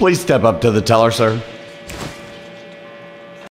Please step up to the teller, sir.